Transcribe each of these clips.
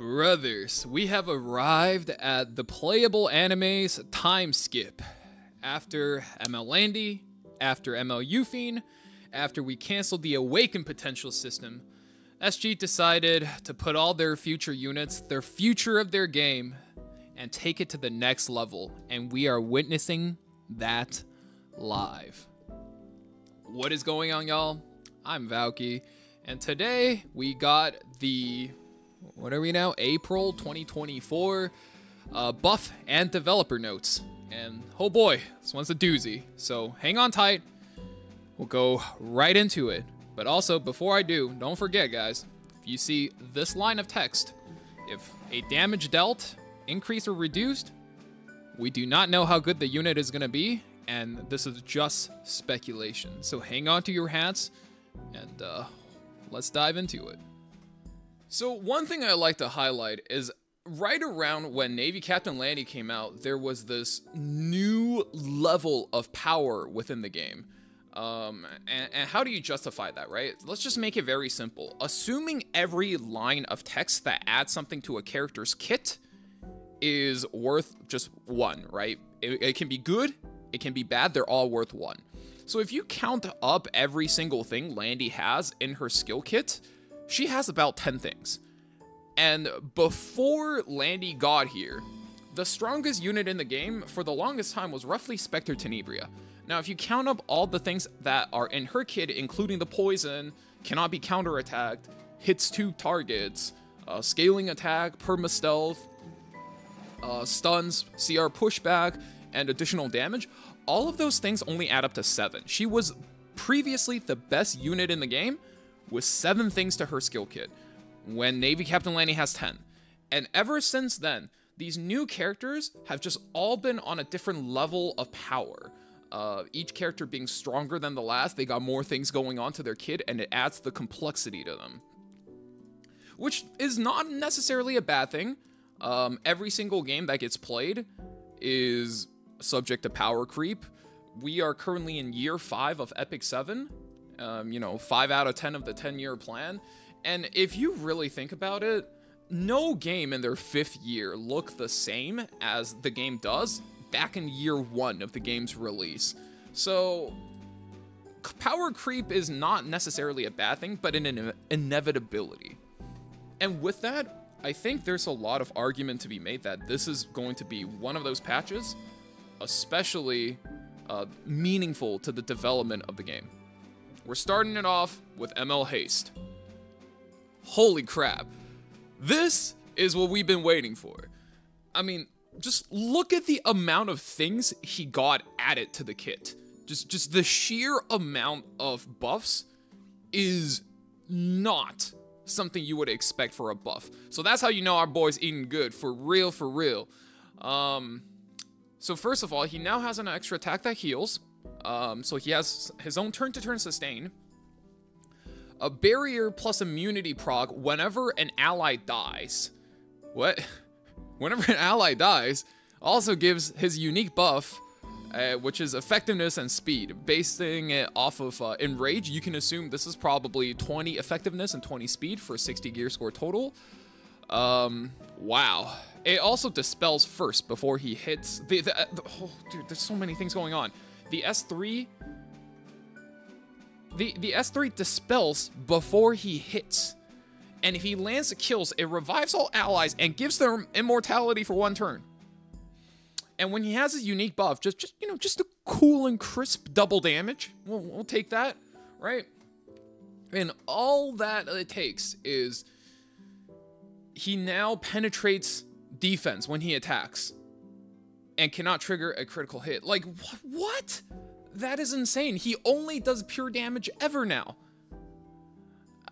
Brothers, we have arrived at the playable anime's time skip. After ML Landy, after ML Yufine, after we canceled the Awaken Potential system, SG decided to put all their future units, their future of their game, and take it to the next level, and we are witnessing that live. What is going on, y'all? I'm Valky, and today we got the what are we now? April 2024 uh, buff and developer notes. And oh boy, this one's a doozy. So hang on tight. We'll go right into it. But also, before I do, don't forget, guys, if you see this line of text, if a damage dealt, increased or reduced, we do not know how good the unit is going to be, and this is just speculation. So hang on to your hats, and uh, let's dive into it. So one thing I like to highlight is right around when Navy Captain Landy came out, there was this new level of power within the game. Um, and, and, how do you justify that, right? Let's just make it very simple. Assuming every line of text that adds something to a character's kit is worth just one, right? It, it can be good, it can be bad, they're all worth one. So if you count up every single thing Landy has in her skill kit, she has about 10 things. And before Landy got here, the strongest unit in the game for the longest time was roughly Spectre Tenebria. Now, if you count up all the things that are in her kit, including the poison, cannot be counterattacked, hits two targets, uh, scaling attack, perma stealth, uh, stuns, CR pushback, and additional damage, all of those things only add up to seven. She was previously the best unit in the game, with seven things to her skill kit, when Navy Captain Landy has 10. And ever since then, these new characters have just all been on a different level of power. Uh, each character being stronger than the last, they got more things going on to their kit, and it adds the complexity to them. Which is not necessarily a bad thing. Um, every single game that gets played is subject to power creep. We are currently in year 5 of Epic 7, um, you know, five out of 10 of the 10 year plan. And if you really think about it, no game in their fifth year look the same as the game does back in year one of the game's release. So, power creep is not necessarily a bad thing, but an inevitability. And with that, I think there's a lot of argument to be made that this is going to be one of those patches, especially uh, meaningful to the development of the game. We're starting it off with ML Haste. Holy crap. This is what we've been waiting for. I mean, just look at the amount of things he got added to the kit. Just just the sheer amount of buffs is not something you would expect for a buff. So that's how you know our boy's eating good for real for real. Um so first of all, he now has an extra attack that heals. Um, so he has his own turn-to-turn sustain. A barrier plus immunity proc whenever an ally dies. What? Whenever an ally dies, also gives his unique buff, uh, which is effectiveness and speed. Basing it off of uh, Enrage, you can assume this is probably 20 effectiveness and 20 speed for 60 gear score total. Um, wow. It also dispels first before he hits the, the, the oh, dude, there's so many things going on the S3 the, the S3 dispels before he hits. And if he lands the kills, it revives all allies and gives them immortality for one turn. And when he has his unique buff, just, just you know, just a cool and crisp double damage, we'll, we'll take that, right? And all that it takes is he now penetrates defense when he attacks and cannot trigger a critical hit. Like, wh what? That is insane. He only does pure damage ever now.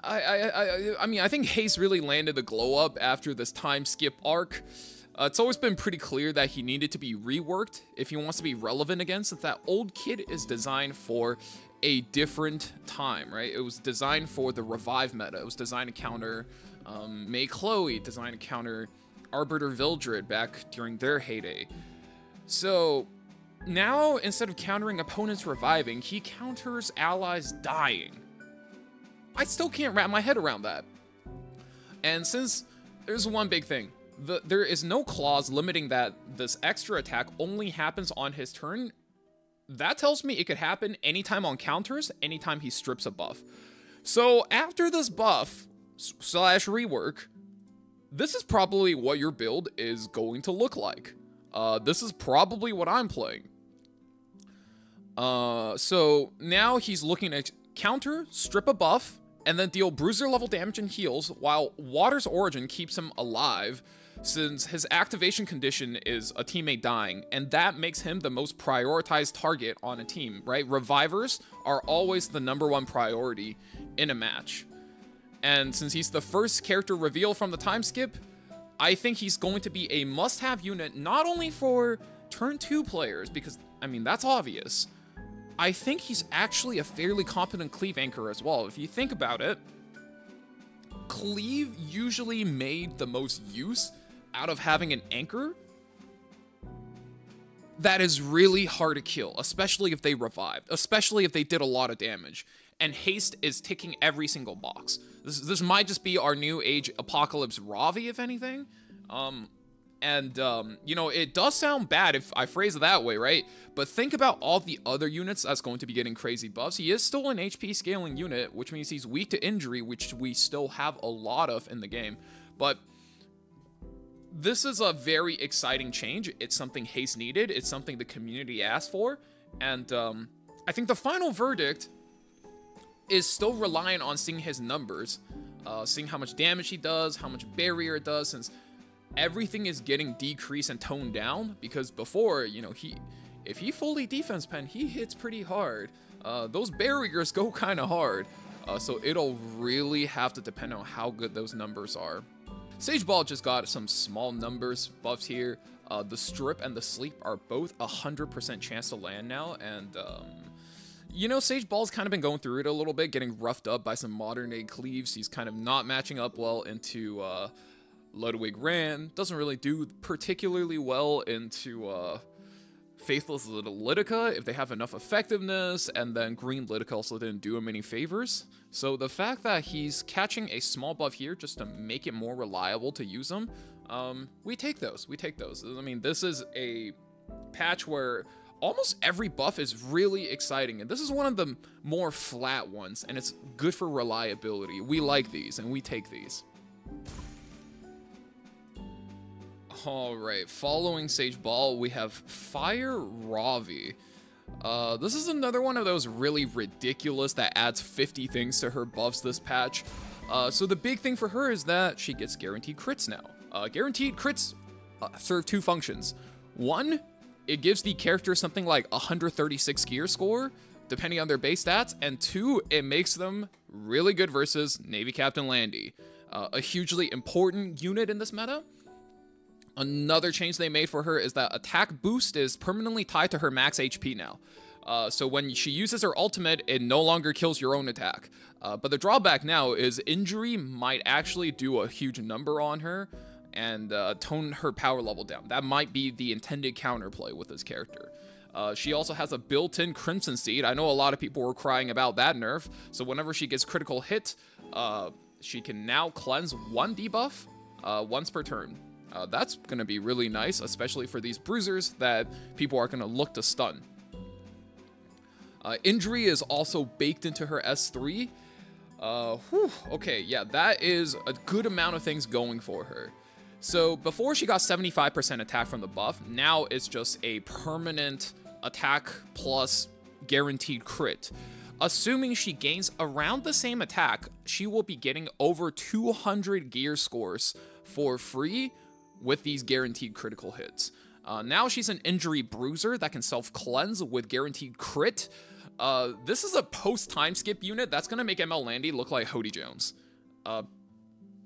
I, I, I, I mean, I think Haste really landed the glow up after this time skip arc. Uh, it's always been pretty clear that he needed to be reworked if he wants to be relevant again, since that old kid is designed for a different time, right? It was designed for the revive meta. It was designed to counter um, Maid Chloe, designed to counter Arbiter Vildred back during their heyday. So now, instead of countering opponents reviving, he counters allies dying. I still can't wrap my head around that. And since there's one big thing. The, there is no clause limiting that this extra attack only happens on his turn. That tells me it could happen anytime on counters, anytime he strips a buff. So after this buff slash rework, this is probably what your build is going to look like. Uh, this is probably what I'm playing. Uh, so now he's looking at counter, strip a buff, and then deal bruiser level damage and heals, while Water's Origin keeps him alive, since his activation condition is a teammate dying, and that makes him the most prioritized target on a team, right? Revivers are always the number one priority in a match. And since he's the first character reveal from the time skip, I think he's going to be a must-have unit not only for turn 2 players, because, I mean, that's obvious. I think he's actually a fairly competent cleave anchor as well. If you think about it, cleave usually made the most use out of having an anchor that is really hard to kill, especially if they revived, especially if they did a lot of damage. And haste is ticking every single box. This, this might just be our new age apocalypse Ravi, if anything. Um, and, um, you know, it does sound bad if I phrase it that way, right? But think about all the other units that's going to be getting crazy buffs. He is still an HP scaling unit, which means he's weak to injury, which we still have a lot of in the game. But this is a very exciting change. It's something Haste needed. It's something the community asked for. And um, I think the final verdict is still relying on seeing his numbers, uh, seeing how much damage he does, how much barrier it does, since everything is getting decreased and toned down. Because before, you know, he if he fully defense pen, he hits pretty hard. Uh, those barriers go kind of hard. Uh, so it'll really have to depend on how good those numbers are. Sage Baal just got some small numbers buffs here. Uh, the Strip and the Sleep are both 100% chance to land now, and um, you know, Sage Baal's kind of been going through it a little bit, getting roughed up by some modern day cleaves. He's kind of not matching up well into uh, Ludwig Ran. Doesn't really do particularly well into uh, Faithless Lidica if they have enough effectiveness, and then Green Lidica also didn't do him any favors. So the fact that he's catching a small buff here just to make it more reliable to use him, um, we take those. We take those. I mean, this is a patch where almost every buff is really exciting, and this is one of the more flat ones, and it's good for reliability. We like these, and we take these. Alright, following Sage Baal, we have Fire Ravi. Uh, this is another one of those really ridiculous that adds 50 things to her buffs this patch. Uh, so the big thing for her is that she gets guaranteed crits now. Uh, guaranteed crits uh, serve two functions. One, it gives the character something like 136 gear score, depending on their base stats, and two, it makes them really good versus Navy Captain Landy, uh, a hugely important unit in this meta. Another change they made for her is that attack boost is permanently tied to her max HP now. Uh, so when she uses her ultimate, it no longer kills your own attack. Uh, but the drawback now is injury might actually do a huge number on her, and uh, tone her power level down. That might be the intended counterplay with this character. Uh, she also has a built-in Crimson Seed. I know a lot of people were crying about that nerf. So whenever she gets critical hit, uh, she can now cleanse one debuff uh, once per turn. Uh, that's going to be really nice, especially for these bruisers that people are going to look to stun. Uh, injury is also baked into her S3. Whew, okay, yeah, that is a good amount of things going for her. So before she got 75% attack from the buff, now it's just a permanent attack plus guaranteed crit. Assuming she gains around the same attack, she will be getting over 200 gear scores for free with these guaranteed critical hits. Uh, now she's an injury bruiser that can self-cleanse with guaranteed crit. Uh, this is a post-time skip unit that's going to make ML Landy look like Hody Jones. Uh,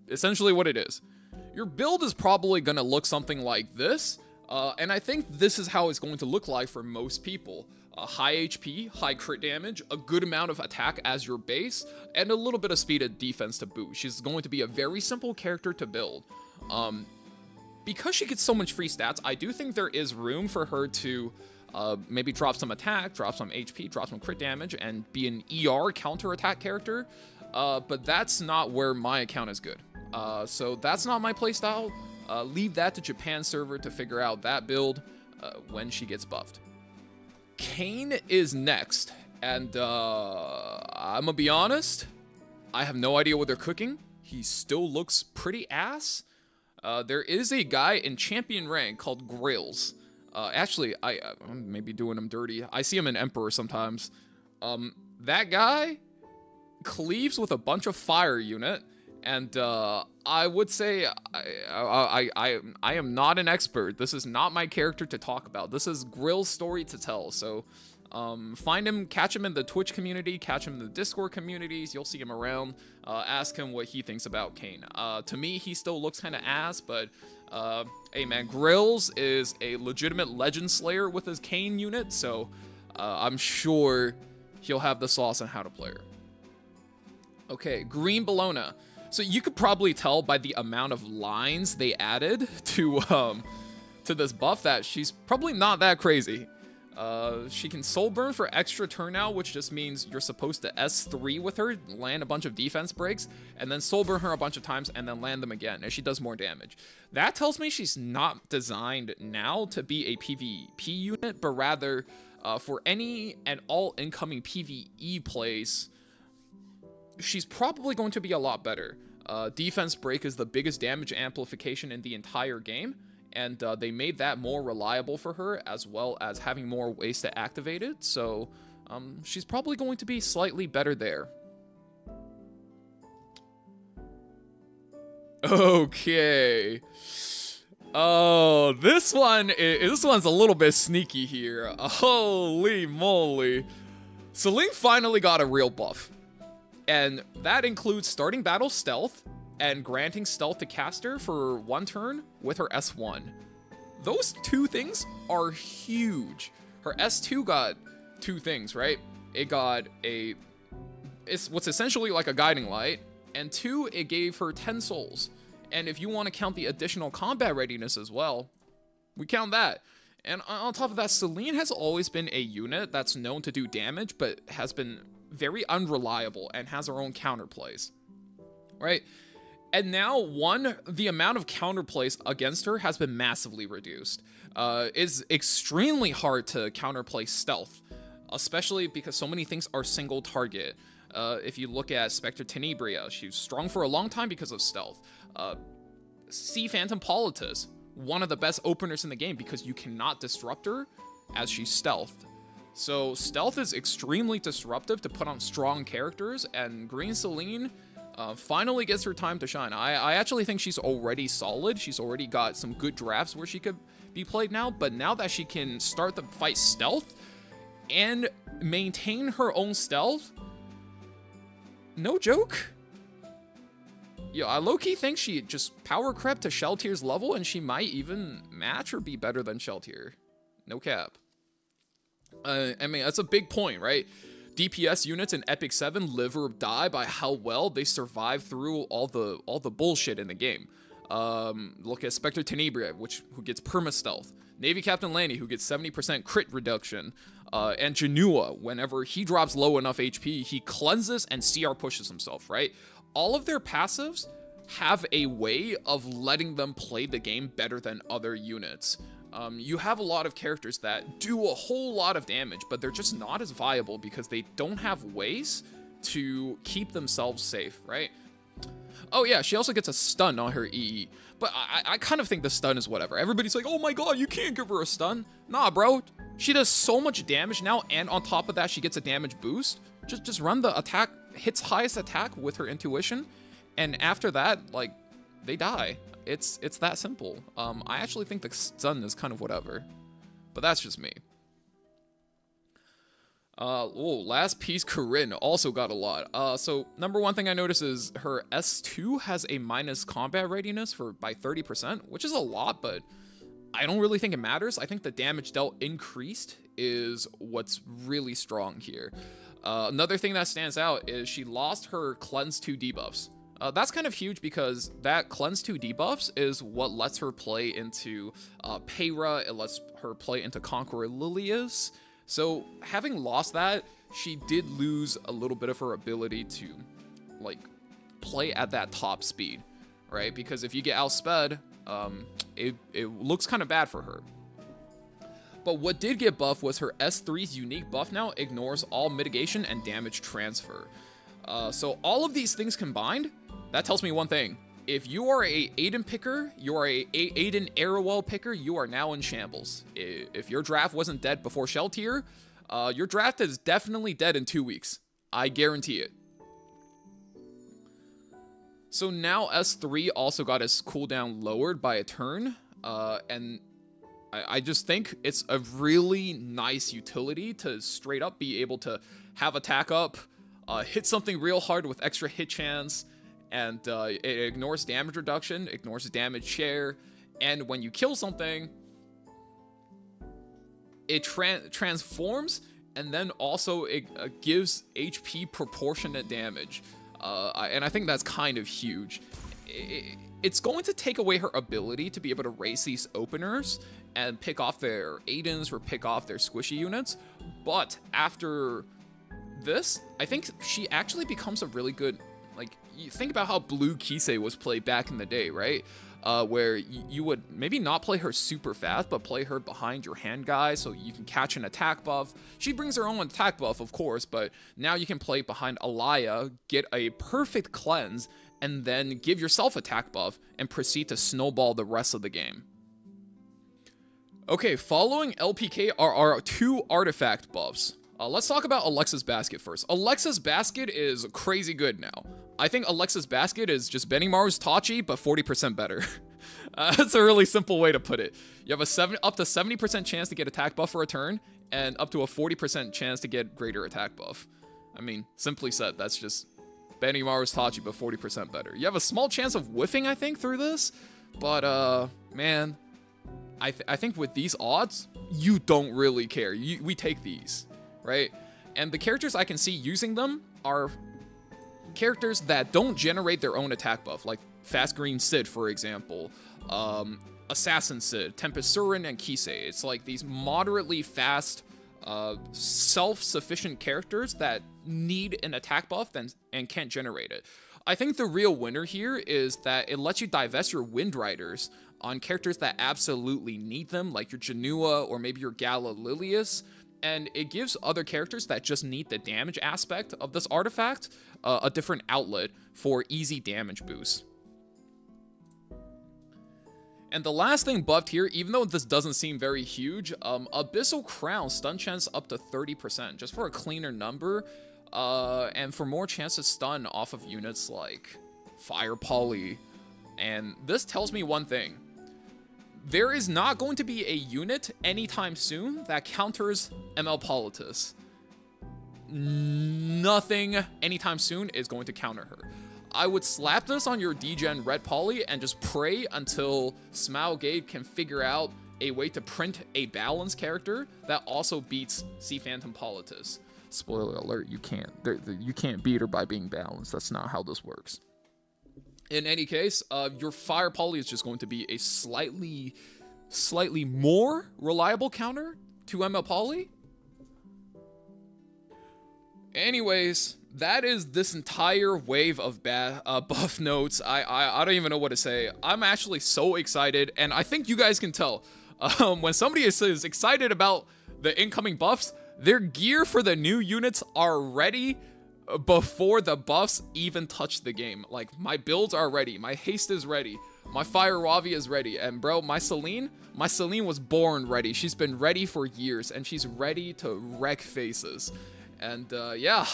essentially what it is. Your build is probably going to look something like this, uh, and I think this is how it's going to look like for most people. Uh, high HP, high crit damage, a good amount of attack as your base, and a little bit of speed and defense to boot. She's going to be a very simple character to build. Um, because she gets so much free stats, I do think there is room for her to uh, maybe drop some attack, drop some HP, drop some crit damage, and be an ER counter attack character. Uh, but that's not where my account is good. Uh, so that's not my playstyle. Uh, leave that to Japan server to figure out that build uh, when she gets buffed. Kane is next, and uh, I'm gonna be honest, I have no idea what they're cooking. He still looks pretty ass. Uh, there is a guy in champion rank called Grails. Uh, actually, I I'm maybe doing him dirty. I see him in Emperor sometimes. Um, that guy cleaves with a bunch of fire unit, and uh, I would say I, I, I, I am not an expert. This is not my character to talk about. This is Grill's story to tell. So um, find him, catch him in the Twitch community, catch him in the Discord communities. You'll see him around. Uh, ask him what he thinks about Kane. Uh, to me, he still looks kind of ass, but uh, hey man, Grills is a legitimate Legend Slayer with his Kane unit, so uh, I'm sure he'll have the sauce on how to play her. Okay, Green Bellona. So you could probably tell by the amount of lines they added to um, to this buff that she's probably not that crazy. Uh, she can soul burn for extra turnout, which just means you're supposed to S3 with her, land a bunch of defense breaks, and then soul burn her a bunch of times and then land them again, and she does more damage. That tells me she's not designed now to be a PvP unit, but rather uh, for any and all incoming PvE plays, she's probably going to be a lot better. Uh, defense break is the biggest damage amplification in the entire game and uh, they made that more reliable for her as well as having more ways to activate it so um, she's probably going to be slightly better there. Okay. Oh this one is, this one's a little bit sneaky here. Holy moly. Celine finally got a real buff and that includes starting battle stealth and granting stealth to caster for one turn with her S1. Those two things are huge. Her S2 got two things, right? It got a it's what's essentially like a guiding light, and two, it gave her 10 souls. And if you want to count the additional combat readiness as well, we count that. And on top of that, Celine has always been a unit that's known to do damage, but has been very unreliable and has her own counterplays, right? And now, one, the amount of counterplays against her has been massively reduced. Uh, it's extremely hard to counterplay stealth, especially because so many things are single target. Uh, if you look at Spectre Tenebria, she's strong for a long time because of stealth. Uh, Sea Phantom Politis, one of the best openers in the game because you cannot disrupt her as she's stealth. So stealth is extremely disruptive to put on strong characters, and Green Celine uh, finally gets her time to shine. I, I actually think she's already solid. She's already got some good drafts where she could be played now, but now that she can start the fight stealth and maintain her own stealth, no joke. Yo, I low-key think she just power crept to Sheltier's level and she might even match or be better than Sheltier. No cap. Uh, I mean, that's a big point, right? DPS units in Epic 7 live or die by how well they survive through all the all the bullshit in the game. Um, look at Spectre Tenebria, which who gets perma stealth. Navy Captain Landy, who gets 70% crit reduction. Uh, and Janua, whenever he drops low enough HP, he cleanses and CR pushes himself, right? All of their passives have a way of letting them play the game better than other units. Um, you have a lot of characters that do a whole lot of damage, but they're just not as viable because they don't have ways to keep themselves safe, right? Oh yeah, she also gets a stun on her EE. But I, I kind of think the stun is whatever. Everybody's like, oh my god, you can't give her a stun. Nah, bro. She does so much damage now, and on top of that, she gets a damage boost. Just, just run the attack, hits highest attack with her intuition, and after that, like, they die. It's it's that simple. Um, I actually think the stun is kind of whatever, but that's just me. Uh, oh, last piece, Karin also got a lot. Uh, so number one thing I notice is her S2 has a minus combat readiness for by 30%, which is a lot, but I don't really think it matters. I think the damage dealt increased is what's really strong here. Uh, another thing that stands out is she lost her cleanse 2 debuffs. Uh, that's kind of huge because that Cleanse 2 debuffs is what lets her play into uh, Peira, it lets her play into Conqueror Lilias. So having lost that, she did lose a little bit of her ability to like play at that top speed, right? Because if you get outsped, um, it, it looks kind of bad for her. But what did get buffed was her S3's unique buff now ignores all mitigation and damage transfer. Uh, so all of these things combined, that tells me one thing. If you are a Adin picker, you are a, a Adin Arowell picker, you are now in shambles. If your draft wasn't dead before Shell Tier, uh, your draft is definitely dead in two weeks. I guarantee it. So now S3 also got his cooldown lowered by a turn, uh, and I, I just think it's a really nice utility to straight up be able to have attack up, uh, hit something real hard with extra hit chance, and uh, it ignores damage reduction, ignores damage share, and when you kill something, it tra transforms and then also it uh, gives HP proportionate damage. Uh, and I think that's kind of huge. It, it's going to take away her ability to be able to race these openers and pick off their Adins or pick off their squishy units. But after this, I think she actually becomes a really good, like, you think about how Blue Kise was played back in the day, right? Uh, where you would maybe not play her super fast, but play her behind your hand guy so you can catch an attack buff. She brings her own attack buff, of course, but now you can play behind Alaya, get a perfect cleanse, and then give yourself attack buff and proceed to snowball the rest of the game. Okay, following LPK are our two artifact buffs. Uh, let's talk about Alexa's Basket first. Alexa's Basket is crazy good now. I think Alexa's Basket is just Benimaru's Tachi, but 40% better. uh, that's a really simple way to put it. You have a seven up to 70% chance to get attack buff for a turn, and up to a 40% chance to get greater attack buff. I mean, simply said, that's just Benimaru's Tachi, but 40% better. You have a small chance of whiffing, I think, through this, but, uh, man, I, th I think with these odds, you don't really care. You, we take these, right? And the characters I can see using them are characters that don't generate their own attack buff, like Fast Green Cidd, for example, um, Assassin Cidd, Tempest Surin, and Kise. It's like these moderately fast, uh, self-sufficient characters that need an attack buff and, and can't generate it. I think the real winner here is that it lets you divest your Wind Riders on characters that absolutely need them, like your Janua or maybe your Gala Lilius, and it gives other characters that just need the damage aspect of this artifact uh, a different outlet for easy damage boosts. And the last thing buffed here, even though this doesn't seem very huge, um, Abyssal Crown stun chance up to 30%, just for a cleaner number, uh, and for more chance to stun off of units like Fire Poly. And this tells me one thing. There is not going to be a unit anytime soon that counters ML Politis nothing anytime soon is going to counter her. I would slap this on your degen red poly and just pray until Smilegate can figure out a way to print a balanced character that also beats Sea Phantom Politis. Spoiler alert, you can't. You can't beat her by being balanced. That's not how this works. In any case, uh, your Fire Poly is just going to be a slightly, slightly more reliable counter to ML Poly, Anyways, that is this entire wave of uh, buff notes. I, I I don't even know what to say. I'm actually so excited, and I think you guys can tell. Um, when somebody is, is excited about the incoming buffs, their gear for the new units are ready before the buffs even touch the game. Like, my builds are ready. My haste is ready. My Fire Ravi is ready. And bro, my Celine, my Celine was born ready. She's been ready for years, and she's ready to wreck faces. And uh, yeah,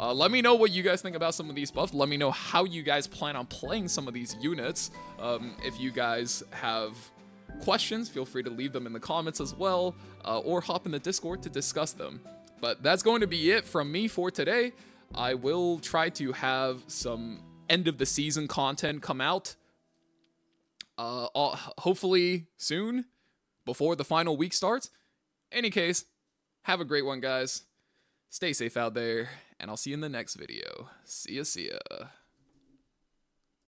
uh, let me know what you guys think about some of these buffs. Let me know how you guys plan on playing some of these units. Um, if you guys have questions, feel free to leave them in the comments as well, uh, or hop in the Discord to discuss them. But that's going to be it from me for today. I will try to have some end of the season content come out. Uh, hopefully soon, before the final week starts. Any case, have a great one, guys. Stay safe out there, and I'll see you in the next video. See ya, see ya.